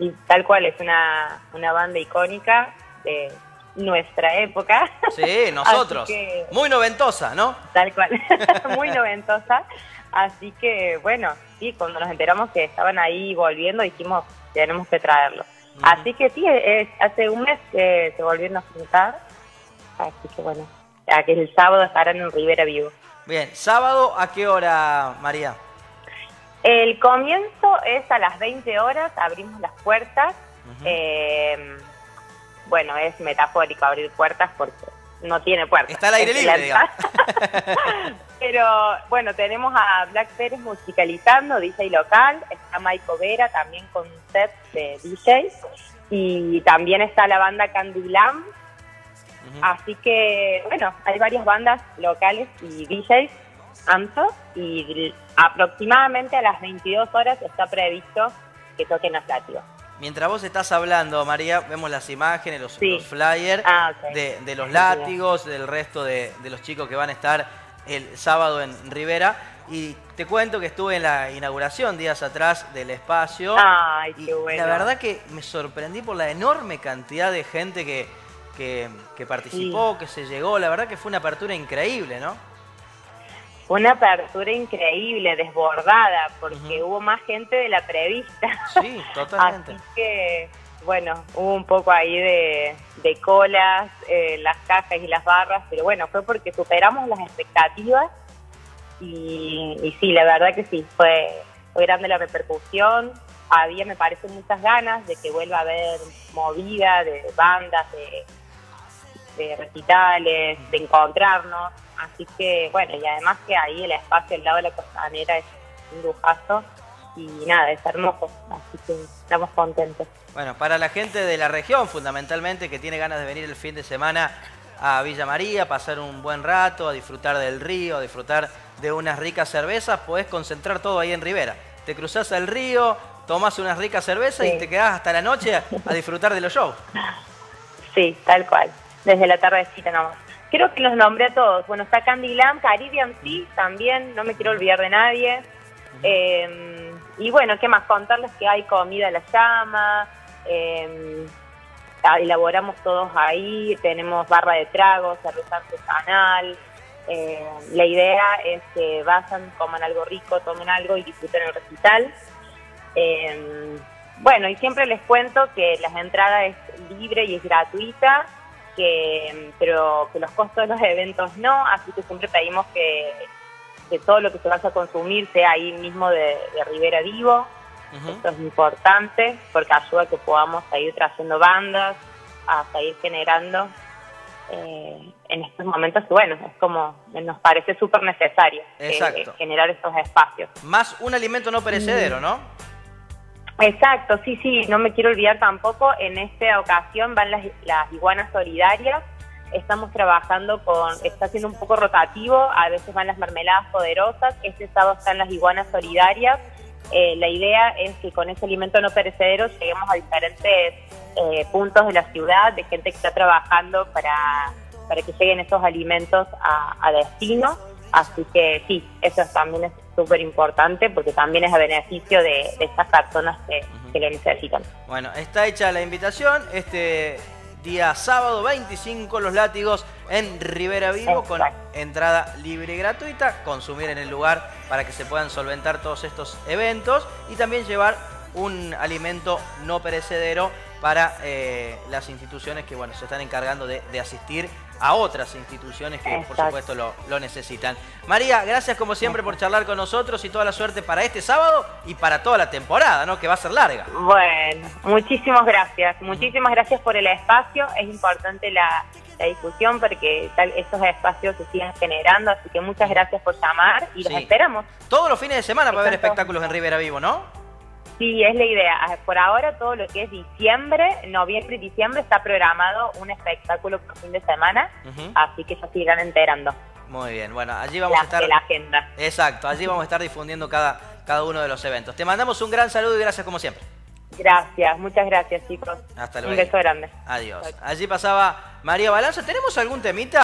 y tal cual, es una, una banda icónica de nuestra época. Sí, nosotros. Muy noventosa, ¿no? Tal cual, muy noventosa. Así que, bueno, sí, cuando nos enteramos que estaban ahí volviendo, dijimos, tenemos que traerlo. Así que sí, es, hace un mes que se volvieron a juntar. Así que, bueno, ya que el sábado estarán en Rivera Vivo. Bien, ¿sábado a qué hora, María? El comienzo es a las 20 horas, abrimos las puertas. Eh, bueno, es metafórico abrir puertas porque no tiene puertas. Está al aire libre, digamos. Pero bueno, tenemos a Black Pérez musicalizando, DJ local, está Maiko Vera también con un set de DJs y también está la banda Candy Glam. Así que bueno, hay varias bandas locales y DJs, AMSO, y aproximadamente a las 22 horas está previsto que toquen los látigos. Mientras vos estás hablando, María, vemos las imágenes, los, flyers ah, de, los látigos, del resto de, los chicos que van a estar el sábado en Rivera. Y te cuento que estuve en la inauguración días atrás del espacio. Ay, qué bueno. La verdad que me sorprendí por la enorme cantidad de gente que, que, participó, que se llegó. La verdad que fue una apertura increíble, ¿no? Una apertura increíble, desbordada, porque hubo más gente de la prevista. Sí, totalmente. Así que, bueno, hubo un poco ahí de, colas, eh, las cajas y las barras, pero bueno, fue porque superamos las expectativas y, y sí, la verdad que sí, fue, fue grande la repercusión. Había, me parece, muchas ganas de que vuelva a haber movida de bandas, de de recitales, de encontrarnos. Así que, bueno, y además que ahí el espacio al lado de la costanera es un lujazo y nada, es hermoso. Así que estamos contentos. Bueno, para la gente de la región, fundamentalmente, que tiene ganas de venir el fin de semana a Villa María, pasar un buen rato, a disfrutar del río, a disfrutar de unas ricas cervezas, podés concentrar todo ahí en Rivera. Te cruzás al río, tomás unas ricas cervezas y te quedás hasta la noche a disfrutar de los shows. Sí, tal cual desde la tardecita nomás. Creo que los nombré a todos. Bueno, está Candy Lamb, Caribbean Sea también, no me quiero olvidar de nadie. Em, y bueno, ¿qué más? Contarles que hay comida a la llama, eh, elaboramos todos ahí, tenemos barra de tragos, cerveza artesanal. Eh, la idea es que vayan, coman algo rico, tomen algo y disfruten el recital. Bueno, y siempre les cuento que las entradas es libre y es gratuita que, pero que los costos de los eventos no, así que siempre pedimos que, todo lo que se vaya a consumir sea ahí mismo de, Rivera Vivo. Esto es importante porque ayuda a que podamos seguir trayendo bandas, a seguir generando eh, en estos momentos que, bueno, es como nos parece súper necesario eh, generar estos espacios. Más un alimento no perecedero, ¿no? Exacto, sí, sí, no me quiero olvidar tampoco, en esta ocasión van las, iguanas solidarias, estamos trabajando con, está siendo un poco rotativo, a veces van las mermeladas poderosas, este sábado están las iguanas solidarias, eh, la idea es que con ese alimento no perecedero lleguemos a diferentes eh, puntos de la ciudad, de gente que está trabajando para, para que lleguen esos alimentos a, a destino, así que sí, eso también es súper importante porque también es a beneficio de, estas personas que, lo necesitan. Bueno, está hecha la invitación. Este día sábado 25 los látigos en Rivera Vivo con entrada libre y gratuita, consumir en el lugar para que se puedan solventar todos estos eventos y también llevar un alimento no perecedero para eh, las instituciones que bueno se están encargando de, asistir a otras instituciones que por supuesto lo, necesitan. María, gracias como siempre por charlar con nosotros y toda la suerte para este sábado y para toda la temporada, ¿no? Que va a ser larga. Bueno, muchísimas gracias. Muchísimas gracias por el espacio. Es importante la, discusión porque tal, estos espacios se siguen generando, así que muchas gracias por llamar y los esperamos. Todos los fines de semana va a haber espectáculos en Rivera Vivo, ¿no? Sí, es la idea. Ah, por ahora todo lo que es diciembre, noviembre y diciembre está programado un espectáculo por fin de semana, así que ya sigan enterando. Muy bien, bueno, allí vamos a estar... la agenda. Exacto, allí vamos a estar difundiendo cada, cada uno de los eventos. Te mandamos un gran saludo y gracias como siempre. Gracias, muchas gracias chicos. Hasta luego. Un beso grande. Adiós. Allí pasaba María Balanza. ¿Tenemos algún temita?